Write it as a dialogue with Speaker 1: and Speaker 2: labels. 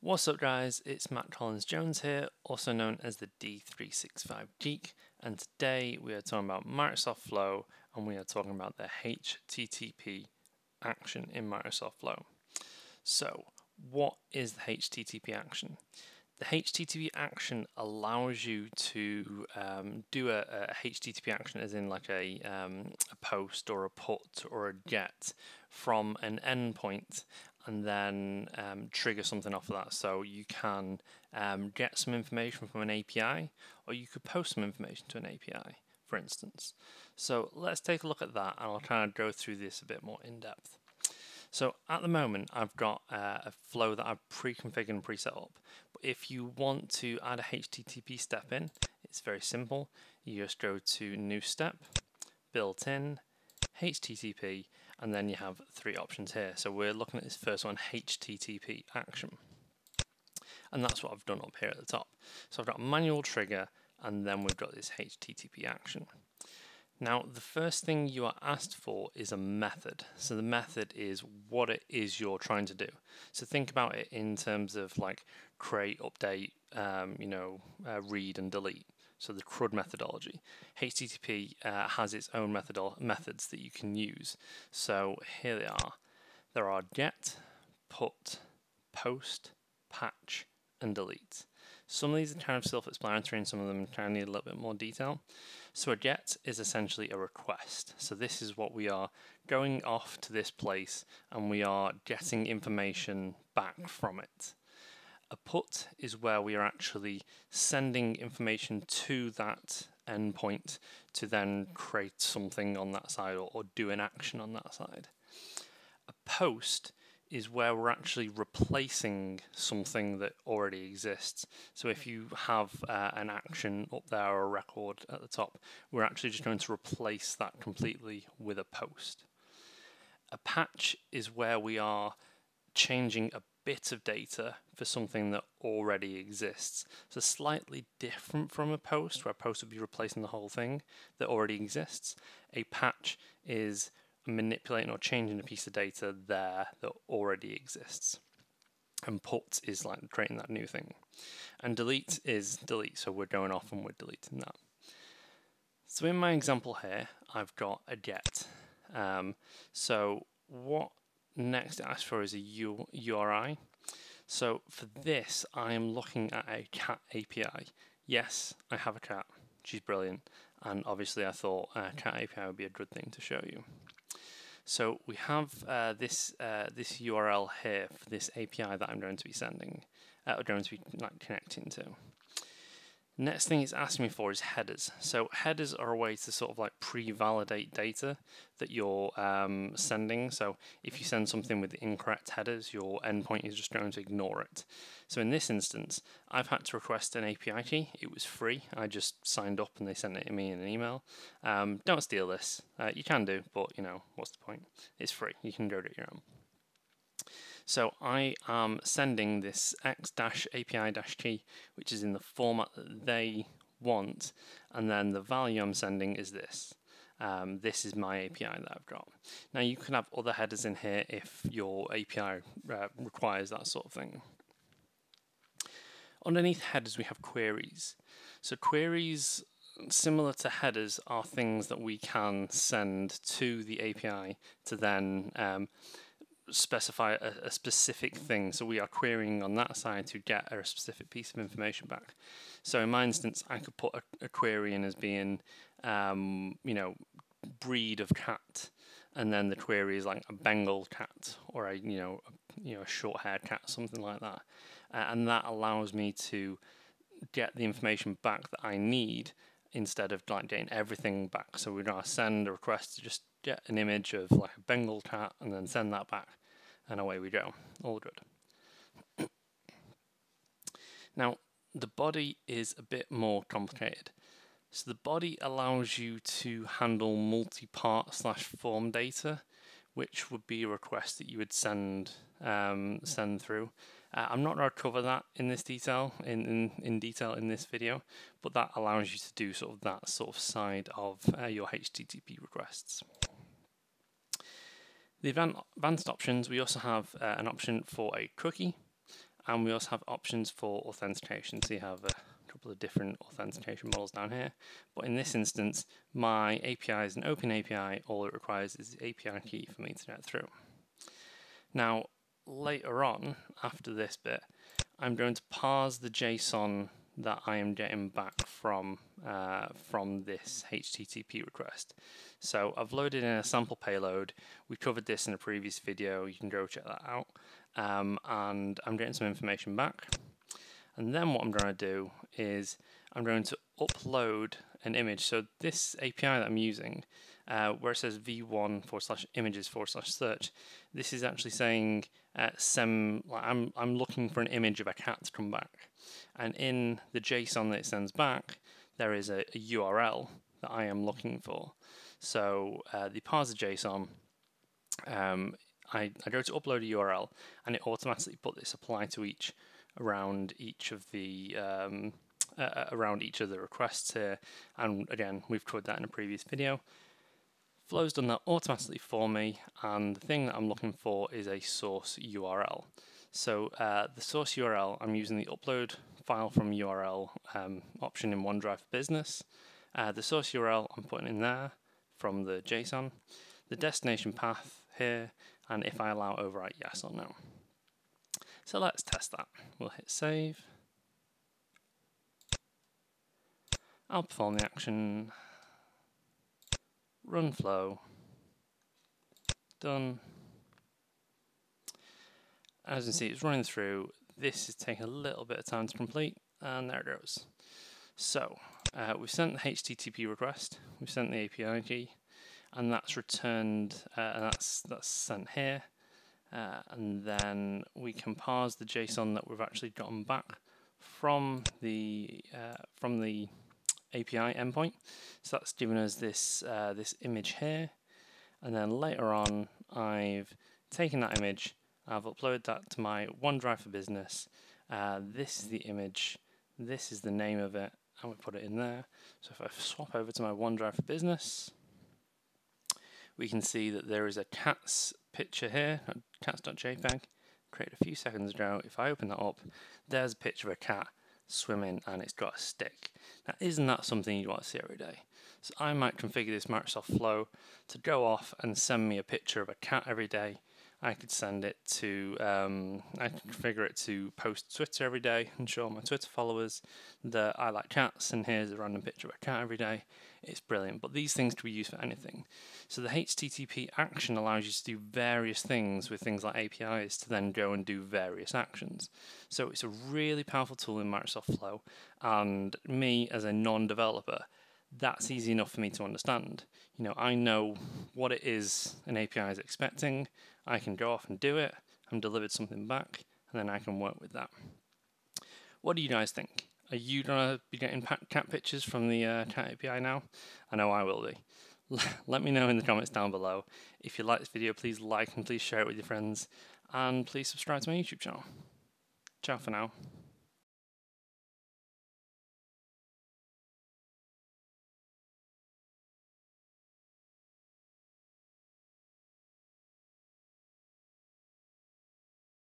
Speaker 1: What's up guys, it's Matt Collins Jones here, also known as the D365 Geek, and today we are talking about Microsoft Flow and we are talking about the HTTP action in Microsoft Flow. So, what is the HTTP action? The HTTP action allows you to um, do a, a, HTTP action, as in like a, um, a post or a put or a get from an endpoint and then um, trigger something off of that. So you can um, get some information from an API, or you could post some information to an API, for instance. So let's take a look at that, and I'll kind of go through this a bit more in depth. So at the moment, I've got uh, a flow that I've pre-configured and pre-set up. But if you want to add a HTTP step in, it's very simple. You just go to New Step, Built in, HTTP, and then you have three options here. So we're looking at this first one, HTTP action. And that's what I've done up here at the top. So I've got manual trigger, and then we've got this HTTP action. Now, the first thing you are asked for is a method. So the method is what it is you're trying to do. So think about it in terms of like create, update, um, you know, uh, read and delete so the CRUD methodology. HTTP uh, has its own methods that you can use. So here they are. There are get, put, post, patch, and delete. Some of these are kind of self-explanatory and some of them kind of need a little bit more detail. So a get is essentially a request. So this is what we are going off to this place and we are getting information back from it. A put is where we are actually sending information to that endpoint to then create something on that side or, or do an action on that side. A post is where we're actually replacing something that already exists. So if you have uh, an action up there or a record at the top, we're actually just going to replace that completely with a post. A patch is where we are changing a bit of data for something that already exists. So slightly different from a post, where a post would be replacing the whole thing that already exists. A patch is manipulating or changing a piece of data there that already exists. And put is like creating that new thing. And delete is delete, so we're going off and we're deleting that. So in my example here, I've got a get. Um, so what Next, ask for is a U URI. So for this, I am looking at a cat API. Yes, I have a cat. She's brilliant. And obviously I thought a cat API would be a good thing to show you. So we have uh, this uh, this URL here for this API that I'm going to be sending, uh, going to be like connecting to. Next thing it's asking me for is headers. So headers are a way to sort of like pre-validate data that you're um, sending. So if you send something with incorrect headers, your endpoint is just going to ignore it. So in this instance, I've had to request an API key. It was free. I just signed up and they sent it to me in an email. Um, don't steal this. Uh, you can do, but you know, what's the point? It's free. You can go to your own. So I am sending this x-api-key, which is in the format that they want, and then the value I'm sending is this. Um, this is my API that I've got. Now you can have other headers in here if your API uh, requires that sort of thing. Underneath headers we have queries. So queries similar to headers are things that we can send to the API to then um, specify a, a, specific thing. So we are querying on that side to get a specific piece of information back. So in my instance, I could put a, a query in as being, um, you know, breed of cat, and then the query is like a Bengal cat or a you know a, you know a short-haired cat, something like that, uh, and that allows me to get the information back that I need instead of like getting everything back. So we're gonna send a request to just get an image of like a Bengal cat and then send that back and away we go. All good. now, the body is a bit more complicated. So the body allows you to handle multi-part slash form data, which would be a request that you would send um, send through. Uh, I'm not going to cover that in this detail in, in, in detail in this video, but that allows you to do sort of that sort of side of uh, your HTTP requests. The advanced options, we also have uh, an option for a cookie, and we also have options for authentication. So you have a couple of different authentication models down here. But in this instance, my API is an open API. All it requires is the API key for me to get through. Now, later on, after this bit, I'm going to parse the JSON that I am getting back from uh, from this HTTP request. So I've loaded in a sample payload. We covered this in a previous video. You can go check that out. Um, and I'm getting some information back. And then what I'm going to do is I'm going to upload an image. So this API that I'm using, uh, where it says v1 forward slash images forward slash search, this is actually saying uh, some, like I'm, I'm looking for an image of a cat to come back. And in the JSON that it sends back, there is a, a URL that I am looking for. So uh, the parser JSON um, I, I go to upload a URL and it automatically put this apply to each around each of the um, uh, uh, around each of the requests here. And again, we've covered that in a previous video. Flow's done that automatically for me, and the thing that I'm looking for is a source URL. So uh, the source URL, I'm using the upload file from URL um, option in OneDrive Business. Uh, the source URL I'm putting in there from the JSON. The destination path here and if I allow overwrite yes or no. So let's test that. We'll hit save. I'll perform the action, run flow, done. As you can see, it's running through. This is taking a little bit of time to complete, and there it goes. So, uh, we've sent the HTTP request, we've sent the API key, and that's returned, uh, and that's, that's sent here. Uh, and then we can parse the JSON that we've actually gotten back from the uh, from the API endpoint. So that's given us this uh, this image here, and then later on I've taken that image, I've uploaded that to my OneDrive for Business. Uh, this is the image, this is the name of it, and we put it in there. So if I swap over to my OneDrive for Business, we can see that there is a cat's picture here, cats.jpg, created a few seconds ago. If I open that up, there's a picture of a cat swimming and it's got a stick. Now, isn't that something you want to see every day? So I might configure this Microsoft Flow to go off and send me a picture of a cat every day I could send it to, um, I could configure it to post Twitter every day and show my Twitter followers that I like cats and here's a random picture of a cat every day. It's brilliant, but these things can be used for anything. So the HTTP action allows you to do various things with things like APIs to then go and do various actions. So it's a really powerful tool in Microsoft Flow, and me as a non-developer, that's easy enough for me to understand. You know, I know what it is an API is expecting. I can go off and do it. I'm delivered something back, and then I can work with that. What do you guys think? Are you gonna be getting cat pictures from the uh, cat API now? I know I will be. Let me know in the comments down below. If you like this video, please like and please share it with your friends, and please subscribe to my YouTube channel. Ciao for now.